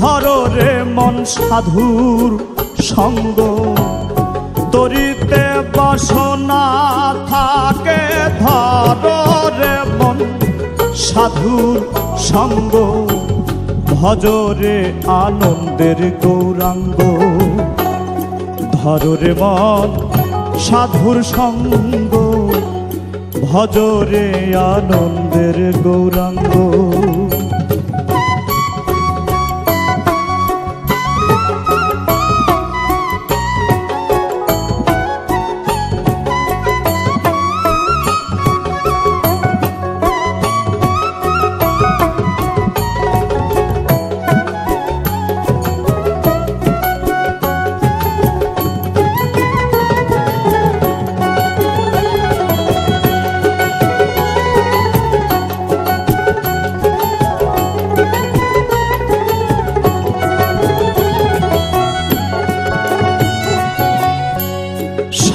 ধরো রে মন সাধুর সঙ্গ। তরিতে বাসনা থাকে, ধরো রে মন সাধুর সঙ্গ। ভজরে আনন্দের গৌরাঙ্গ। ধরে মন সাধুর সঙ্গ। ভজরে আনন্দের গৌরাঙ্গ।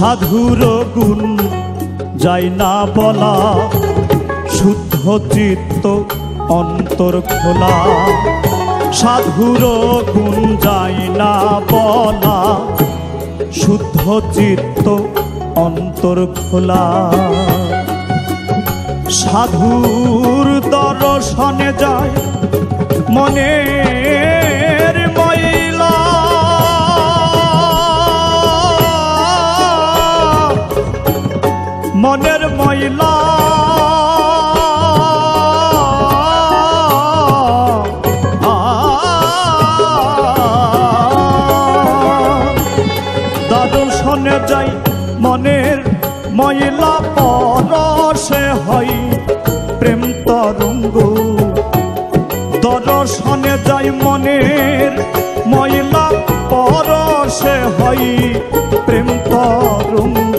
সাধুর গুণ যাই না বলা, শুদ্ধ চিত্ত অন্তর খোলা। সাধুর গুণ যাই না বলা, শুদ্ধ চিত্ত অন্তর খোলা। সাধুর দর্শনে যায় মনের যাই মনের ময়লা, পরশে হয় প্রেম তরঙ্গ।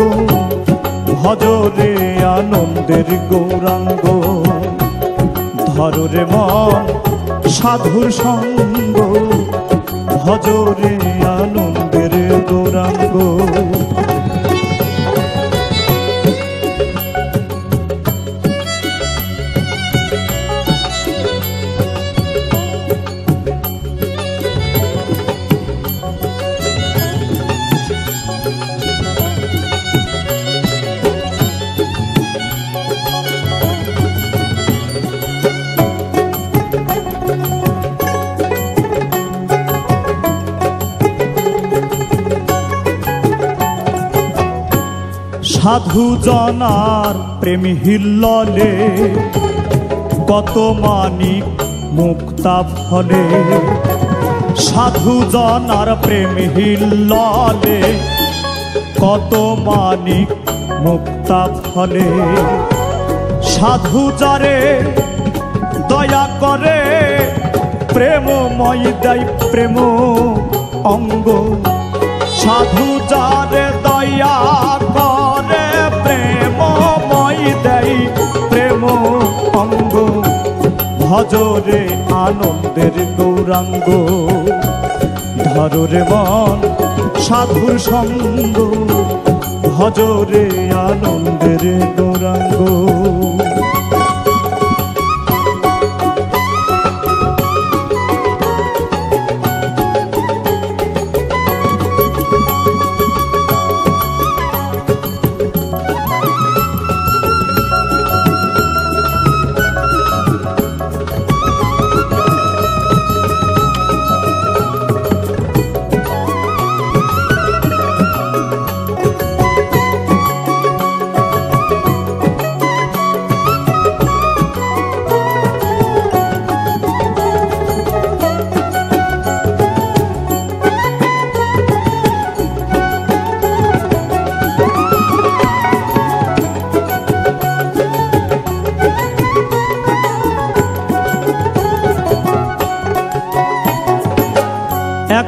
ভজরে আনন্দের গৌরাঙ্গ। ধরে মন সাধুর সঙ্গ। ভজরে আনন্দের সাধু জনার প্রেম হিল্ললে, কত মানিক মুক্তা ফলে। সাধু জনার প্রেম হিল্ললে, কত মানিক মুক্তা ফলে। সাধু যারে দয়া করে, প্রেমময় দেয় প্রেম অঙ্গ। সাধু যারে দয়া করে দেয় প্রেম ভজরে আনন্দের গৌরাঙ্গ। ধরে মন সাধুর সঙ্গ। ভজরে আনন্দের গৌরাঙ্গ।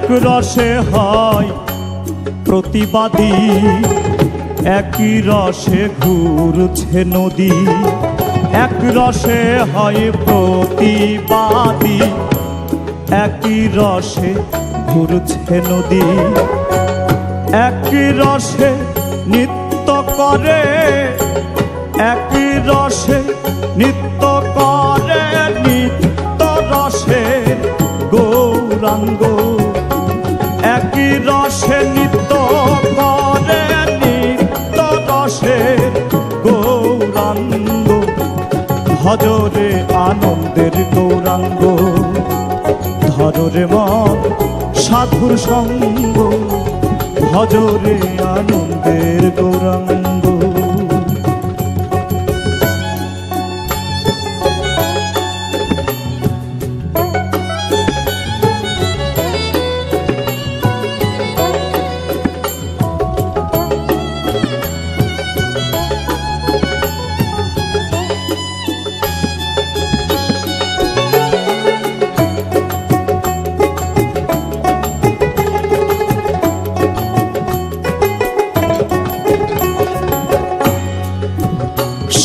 এক রসে হয় প্রতিবাদী। একই রসে ঘুরছে নদী। এক রসে হয় প্রতিবাদী। একই রসে ঘুরছে নদী। একই রসে নৃত্য করে। একই রসে নিত্য করে। গৌরাঙ্গ, একই রসে নিত্য করে নিত্য রসের গৌরাঙ্গ। ভজরে আনন্দের গৌরাঙ্গ ধরে মন সাধুর সঙ্গ। ভজরে আনন্দের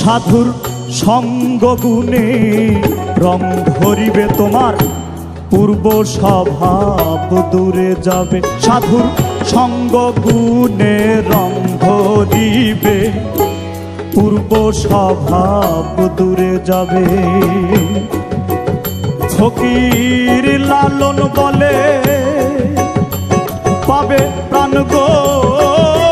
সাধুর সঙ্গ গুণে রং ধরিবে তোমার। পূর্ব স্বভাব দূরে যাবে। সাধুর সঙ্গ গুণে রং ধরিবে। পূর্ব স্বভাব দূরে যাবে। ফকির লালন বলে, পাবে প্রাণ গোবিন্দ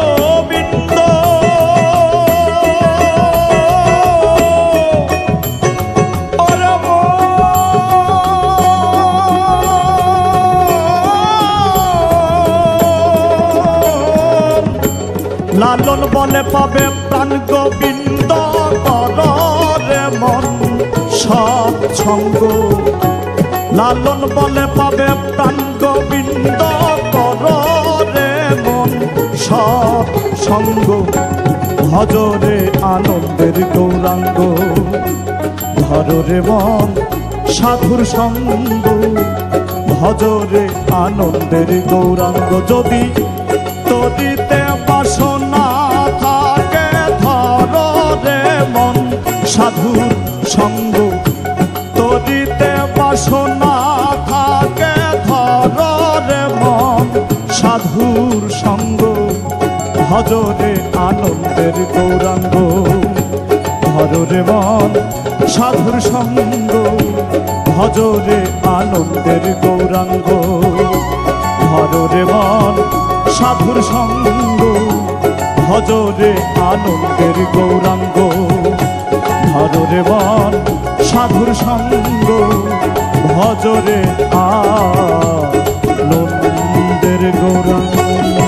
লালন বলে পাবে প্রাণ গোবিন্দ রে মন সৎসঙ্গ লালন বলে পাবে প্রাণ গোবিন্দ রে মন সৎসঙ্গ ভজরে আনন্দের গৌরাঙ্গ ধরে মন সাধুর সঙ্গ। ভজরে আনন্দের গৌরাঙ্গ, যদি তদিতে সাধুর সঙ্গ। তদিতে বাসনা থাকে ধরে মন, সাধুর সঙ্গ। ভজরে আনন্দের গৌরাঙ্গ। ধরে মন, সাধুর সঙ্গ। ভজরে আনন্দের গৌরাঙ্গ। ধরে মন, সাধুর সঙ্গ। ভজরে আনন্দের গৌরাঙ্গ। ধরে মন সাধুর সঙ্গ ভজরে আনন্দের গৌরাঙ্গ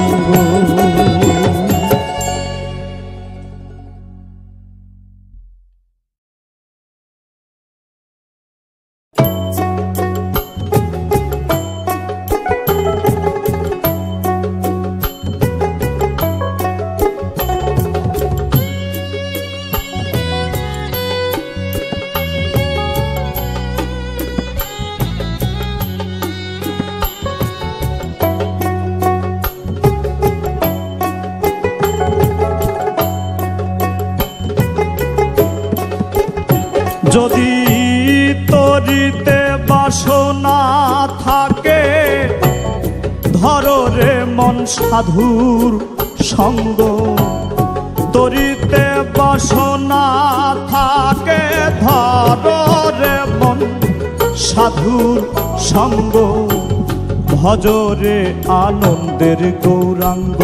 সাধুর সঙ্গ। তরিতে বাসনা থাকে ধরে মন সাধুর সঙ্গ। ভজরে আনন্দের গৌরাঙ্গ।